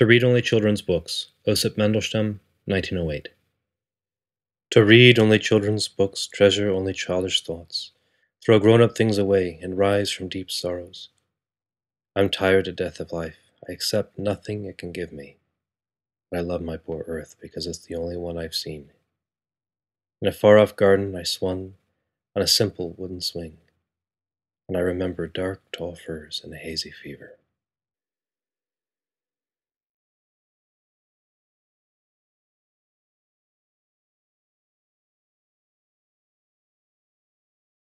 To read only children's books. Osip Mandelstam, 1908. To read only children's books, treasure only childish thoughts, throw grown up things away, and rise from deep sorrows. I'm tired to death of life. I accept nothing it can give me. But I love my poor earth because it's the only one I've seen. In a far off garden, I swung on a simple wooden swing, and I remember dark, tall firs and a hazy fever.